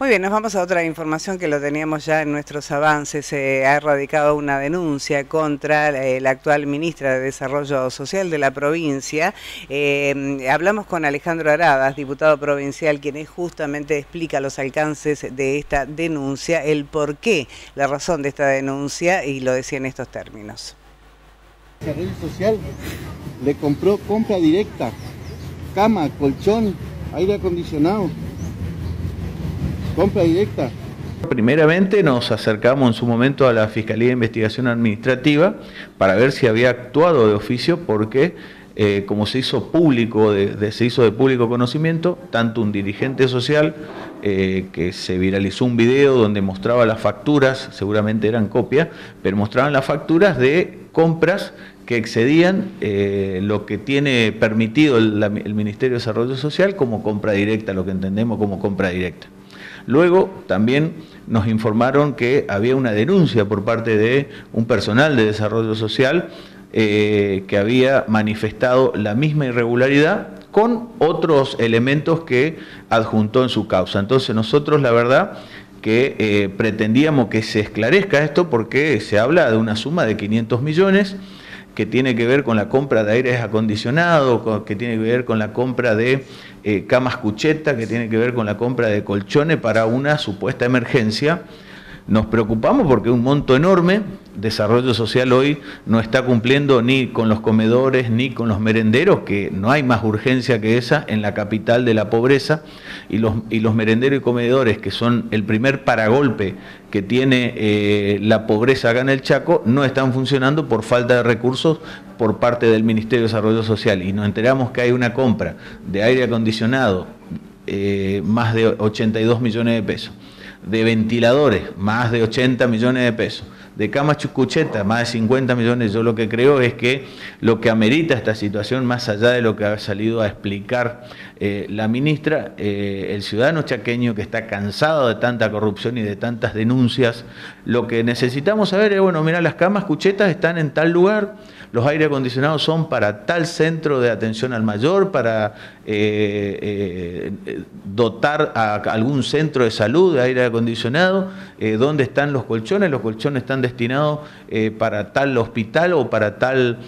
Muy bien, nos vamos a otra información que lo teníamos ya en nuestros avances. Se ha erradicado una denuncia contra eh, la actual ministra de Desarrollo Social de la provincia. Eh, hablamos con Alejandro Aradas, diputado provincial, quien justamente explica los alcances de esta denuncia, el por qué, la razón de esta denuncia, y lo decía en estos términos. Desarrollo Social le compró compra directa, cama, colchón, aire acondicionado compra directa. Primeramente nos acercamos en su momento a la Fiscalía de Investigación Administrativa para ver si había actuado de oficio porque eh, como se hizo público, de, se hizo de público conocimiento, tanto un dirigente social eh, que se viralizó un video donde mostraba las facturas, seguramente eran copias, pero mostraban las facturas de compras que excedían eh, lo que tiene permitido el, el Ministerio de Desarrollo Social como compra directa, lo que entendemos como compra directa. Luego también nos informaron que había una denuncia por parte de un personal de desarrollo social eh, que había manifestado la misma irregularidad con otros elementos que adjuntó en su causa. Entonces nosotros la verdad que eh, pretendíamos que se esclarezca esto porque se habla de una suma de 500 millones que tiene que ver con la compra de aires acondicionados, que tiene que ver con la compra de eh, camas cucheta, que tiene que ver con la compra de colchones para una supuesta emergencia nos preocupamos porque un monto enorme, desarrollo social hoy no está cumpliendo ni con los comedores ni con los merenderos, que no hay más urgencia que esa en la capital de la pobreza, y los, y los merenderos y comedores, que son el primer paragolpe que tiene eh, la pobreza acá en el Chaco, no están funcionando por falta de recursos por parte del Ministerio de Desarrollo Social. Y nos enteramos que hay una compra de aire acondicionado, eh, más de 82 millones de pesos de ventiladores, más de 80 millones de pesos, de camas chucuchetas, más de 50 millones. Yo lo que creo es que lo que amerita esta situación, más allá de lo que ha salido a explicar eh, la ministra, eh, el ciudadano chaqueño que está cansado de tanta corrupción y de tantas denuncias, lo que necesitamos saber es, bueno, mira, las camas cuchetas están en tal lugar, los aire acondicionados son para tal centro de atención al mayor, para eh, dotar a algún centro de salud de aire acondicionado, dónde están los colchones, los colchones están destinados para tal hospital o para tal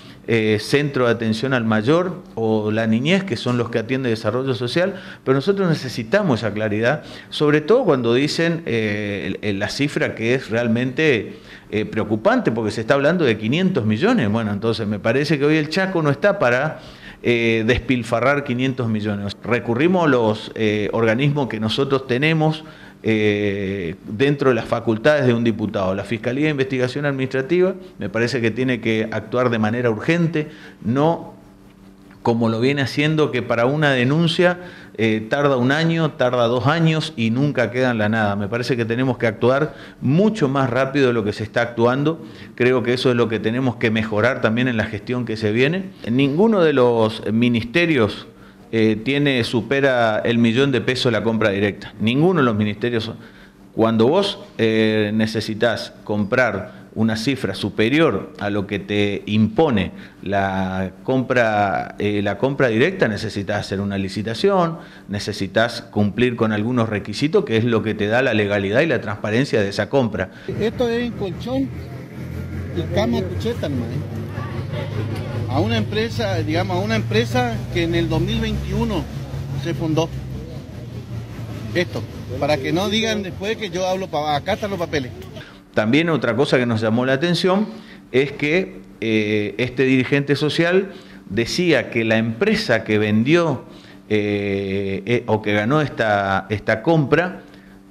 centro de atención al mayor o la niñez, que son los que atiende social, pero nosotros necesitamos esa claridad, sobre todo cuando dicen eh, la cifra que es realmente eh, preocupante, porque se está hablando de 500 millones. Bueno, entonces me parece que hoy el Chaco no está para eh, despilfarrar 500 millones. Recurrimos a los organismos que nosotros tenemos dentro de las facultades de un diputado. La Fiscalía de Investigación Administrativa me parece que tiene que actuar de manera urgente, no como lo viene haciendo, que para una denuncia eh, tarda un año, tarda dos años y nunca queda en la nada. Me parece que tenemos que actuar mucho más rápido de lo que se está actuando. Creo que eso es lo que tenemos que mejorar también en la gestión que se viene. Ninguno de los ministerios eh, tiene, supera el millón de pesos la compra directa. Ninguno de los ministerios. Cuando vos eh, necesitas comprar una cifra superior a lo que te impone la compra, eh, la compra directa, necesitas hacer una licitación, necesitas cumplir con algunos requisitos, que es lo que te da la legalidad y la transparencia de esa compra. Esto es en colchón y cama cucheta, hermano. A una empresa, digamos, a una empresa que en el 2021 se fundó. Esto, para que no digan después que yo hablo para acá están los papeles. También otra cosa que nos llamó la atención es que eh, este dirigente social decía que la empresa que vendió eh, eh, o que ganó esta, esta compra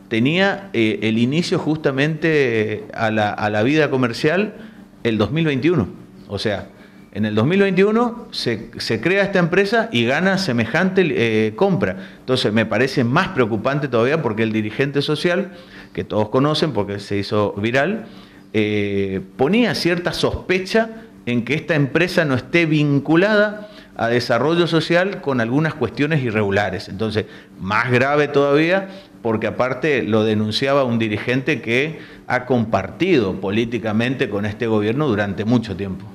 tenía el inicio justamente a la, a la, vida comercial el 2021. O sea, en el 2021 se, se crea esta empresa y gana semejante compra. Entonces me parece más preocupante todavía porque el dirigente social que todos conocen porque se hizo viral, eh, ponía cierta sospecha en que esta empresa no esté vinculada a desarrollo social con algunas cuestiones irregulares. Entonces, más grave todavía, porque aparte lo denunciaba un dirigente que ha compartido políticamente con este gobierno durante mucho tiempo.